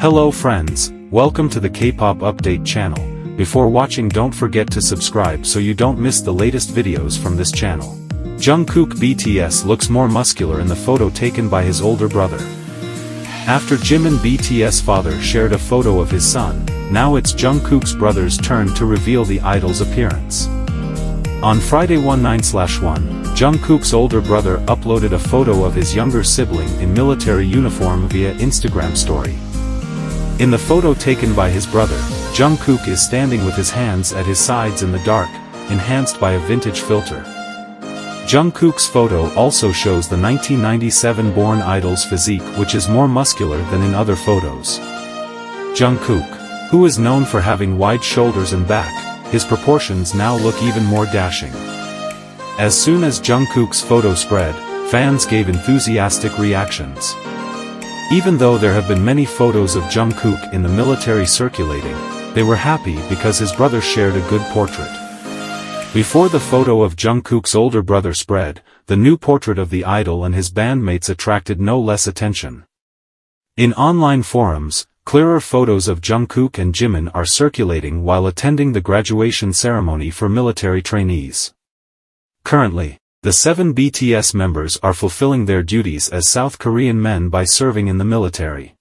Hello friends, welcome to the K-pop update channel. Before watching don't forget to subscribe so you don't miss the latest videos from this channel. Jungkook BTS looks more muscular in the photo taken by his older brother. After Jimin BTS father shared a photo of his son, now it's Jungkook's brother's turn to reveal the idol's appearance. On Friday 19-1, Jungkook's older brother uploaded a photo of his younger sibling in military uniform via Instagram story. In the photo taken by his brother, Jungkook is standing with his hands at his sides in the dark, enhanced by a vintage filter. Jungkook's photo also shows the 1997-born idol's physique which is more muscular than in other photos. Jungkook, who is known for having wide shoulders and back, his proportions now look even more dashing. As soon as Jungkook's photo spread, fans gave enthusiastic reactions. Even though there have been many photos of Jungkook in the military circulating, they were happy because his brother shared a good portrait. Before the photo of Jungkook's older brother spread, the new portrait of the idol and his bandmates attracted no less attention. In online forums, clearer photos of Jungkook and Jimin are circulating while attending the graduation ceremony for military trainees. Currently, the seven BTS members are fulfilling their duties as South Korean men by serving in the military.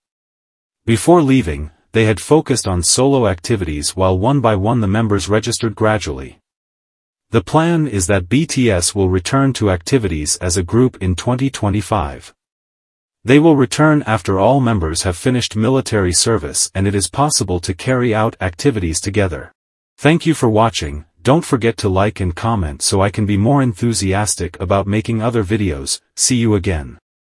Before leaving, they had focused on solo activities while one by one the members registered gradually. The plan is that BTS will return to activities as a group in 2025. They will return after all members have finished military service and it is possible to carry out activities together. Thank you for watching, don't forget to like and comment so I can be more enthusiastic about making other videos, see you again.